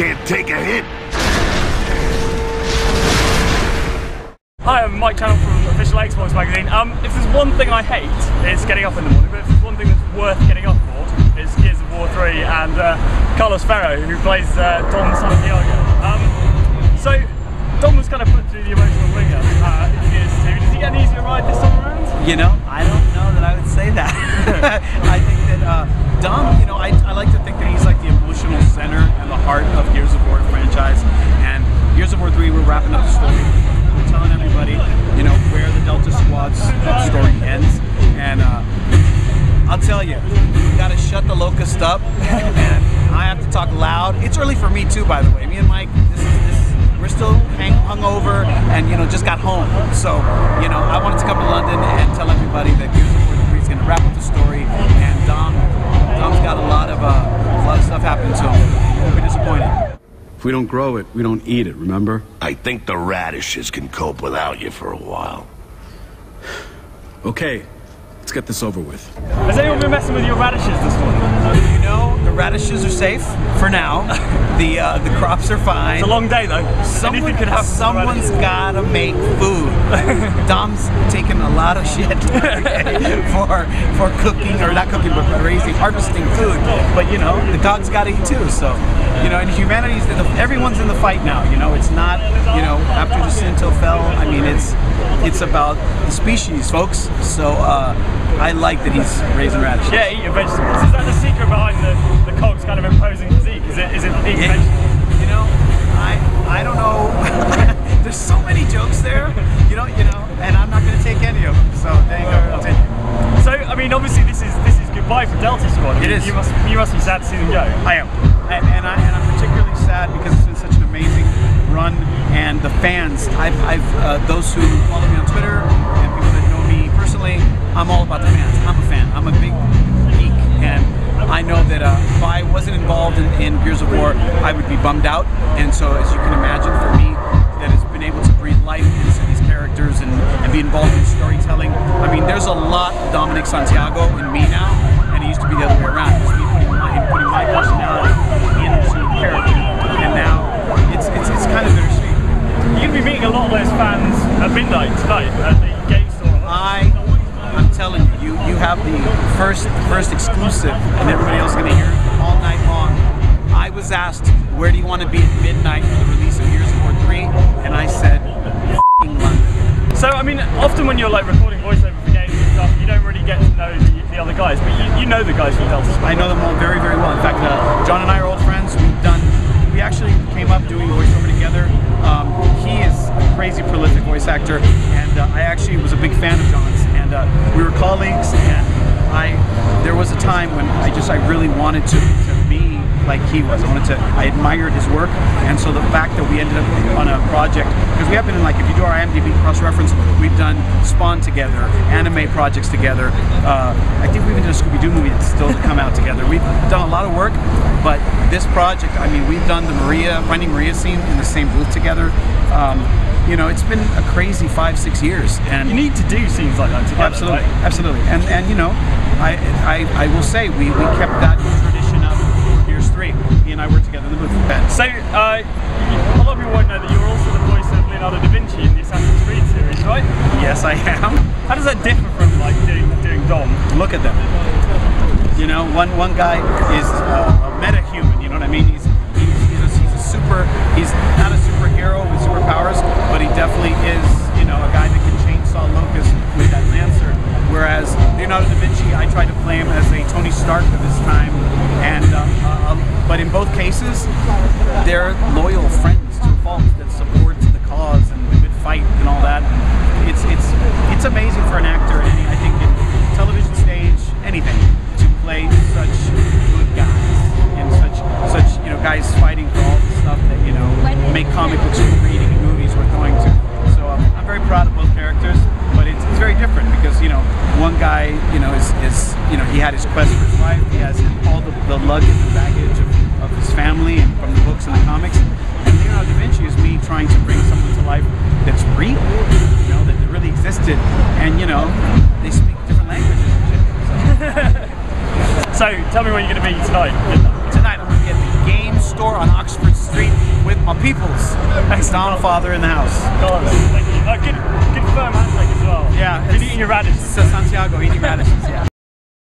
can't take a hit. Hi, I'm Mike Channell from Official Xbox Magazine. Um, if there's one thing I hate, it's getting up in the morning, but if there's one thing that's worth getting up for, it's Gears of War 3 and uh, Carlos Ferro, who plays uh, Dom Santiago. Um, so, Dom was kind of put through the emotional ringer uh, in Gears 2. Did he get an easier ride this time around? You know, I don't know that I would say that. I think that uh, Dom, you know, I, I like to think that he's like the emotional center and the heart of Gears of War franchise. And Gears of War 3, we're wrapping up the story. We're telling everybody, you know, where the Delta Squad's story ends. And uh, I'll tell you, we gotta shut the locust up, and I have to talk loud. It's early for me too, by the way. Me and Mike, this is. We're still hang, hungover, and you know, just got home. So, you know, I wanted to come to London and tell everybody that If we don't grow it, we don't eat it, remember? I think the radishes can cope without you for a while. Okay, let's get this over with. Has anyone been messing with your radishes this morning? You know, the radishes are safe for now. The uh, the crops are fine. It's a long day though. Someone, Anything could happen. the someone's gotta make food. Dom's taking a lot of shit for for cooking or not cooking, but for raising, harvesting food. But you know, the dog's gotta eat too. So, you know, and humanity's in the, everyone's in the fight now. You know, it's not you know after Jacinto fell. I mean, it's it's about the species, folks. So uh, I like that he's raising radishes. Yeah, eat your vegetables. Is that the secret behind the, the cog's kind of imposing physique? Is it, is it eating Yeah, you know, I I don't know. There's so many jokes there, you know, you know, and I'm not gonna take any of them. So there you go. Continue. So, I mean, obviously this is this is goodbye for Delta Squad. I mean, is. You must you must be sad to see them go. I am, and, and I and I'm particularly sad because it's been such an amazing run, and the fans. I've, I've uh, those who follow me on Twitter and people that know me personally. I'm all about the fans. I'm a fan. I'm a big geek, and I know that uh, if I wasn't involved in, in Gears of War, I would be bummed out. And so, as you can imagine, for me, that has been able to breathe life into these characters and, and be involved in storytelling. I mean, there's a lot of Dominic Santiago in me now, and it used to be the other way around. It used putting my, putting my personality into the character, and now it's, it's, it's kind of bittersweet. You're going to be meeting a lot those fans at midnight tonight you, you, have the first first exclusive, and everybody else is going to hear it all night long. I was asked, where do you want to be at midnight for the release of Gears War 3? And I said, London. So, I mean, often when you're like recording voiceover for games and stuff, you don't really get to know the, the other guys, but you, you know the guys from Delta. I know them all very, very well. In fact, uh, John and I are old friends. We've done, we actually came up doing voiceover together. Um, he is a crazy prolific voice actor, and uh, I actually was a big fan of John's, and uh, we were colleagues. And I, there was a time when I just, I really wanted to, like he was. I wanted to, I admired his work, and so the fact that we ended up on a project, because we have been in like, if you do our IMDb cross-reference, we've done Spawn together, anime projects together. Uh, I think we even did a Scooby-Doo movie that's still to come out together. We've done a lot of work, but this project, I mean, we've done the Maria, Finding Maria scene in the same booth together. Um, you know, it's been a crazy five, six years, and You need to do scenes like that together. absolutely, right? absolutely, and and you know, I I, I will say we, we kept that So, uh, a lot of people won't know that you're also the voice of Leonardo da Vinci in the Assassin's Creed series, right? Yes, I am. How does that differ from like doing doing Dom? Look at them. You know, one one guy is uh, Leonardo da Vinci, I tried to play him as a Tony Stark of his time, and uh, uh, but in both cases, they're loyal friends to fault that support the cause and fight and all that. It's it's it's amazing for an actor, and I think in television stage, anything, to play such good guys and such such you know guys fighting for all the stuff that you know make comic books you know is, is you know he had his quest for his life, he has all the, the luggage and baggage of, of his family and from the books and the comics. And Leonardo da Vinci is me trying to bring someone to life that's real, you know, that really existed, and you know they speak different languages. and shit. So, So, tell me where you're going to be tonight. my peoples. Dom Father in the house. Carlos, thank you. Uh, good, good firm handshake as well. Yeah, Been eating your radishes. So Santiago eating radishes. Yeah.